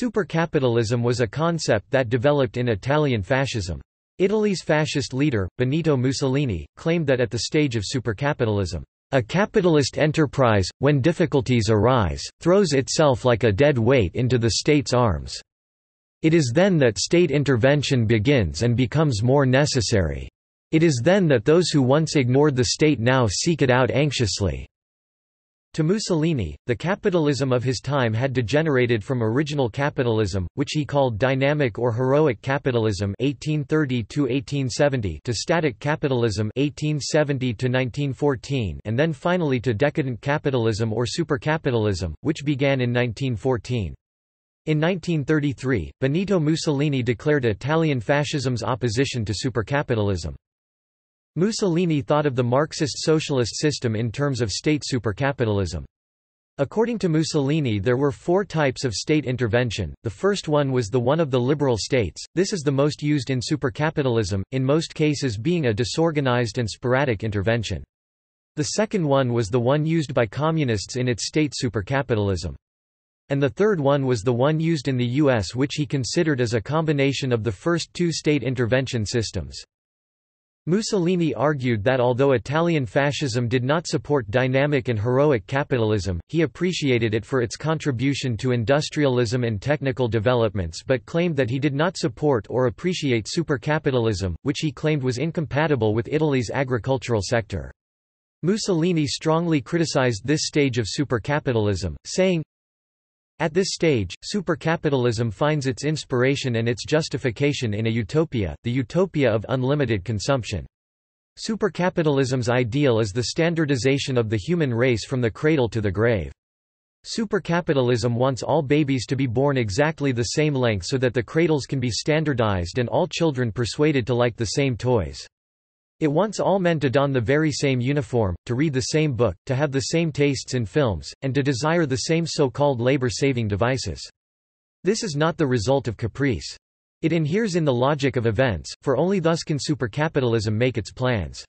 Supercapitalism was a concept that developed in Italian fascism. Italy's fascist leader, Benito Mussolini, claimed that at the stage of supercapitalism, a capitalist enterprise, when difficulties arise, throws itself like a dead weight into the state's arms. It is then that state intervention begins and becomes more necessary. It is then that those who once ignored the state now seek it out anxiously. To Mussolini, the capitalism of his time had degenerated from original capitalism, which he called dynamic or heroic capitalism 1830 to static capitalism 1870 and then finally to decadent capitalism or supercapitalism, which began in 1914. In 1933, Benito Mussolini declared Italian fascism's opposition to supercapitalism. Mussolini thought of the Marxist socialist system in terms of state supercapitalism. According to Mussolini there were four types of state intervention, the first one was the one of the liberal states, this is the most used in supercapitalism, in most cases being a disorganized and sporadic intervention. The second one was the one used by communists in its state supercapitalism. And the third one was the one used in the U.S. which he considered as a combination of the first two state intervention systems. Mussolini argued that although Italian fascism did not support dynamic and heroic capitalism, he appreciated it for its contribution to industrialism and technical developments but claimed that he did not support or appreciate supercapitalism, which he claimed was incompatible with Italy's agricultural sector. Mussolini strongly criticized this stage of supercapitalism, saying, at this stage, supercapitalism finds its inspiration and its justification in a utopia, the utopia of unlimited consumption. Supercapitalism's ideal is the standardization of the human race from the cradle to the grave. Supercapitalism wants all babies to be born exactly the same length so that the cradles can be standardized and all children persuaded to like the same toys. It wants all men to don the very same uniform, to read the same book, to have the same tastes in films, and to desire the same so-called labor-saving devices. This is not the result of caprice. It inheres in the logic of events, for only thus can supercapitalism make its plans.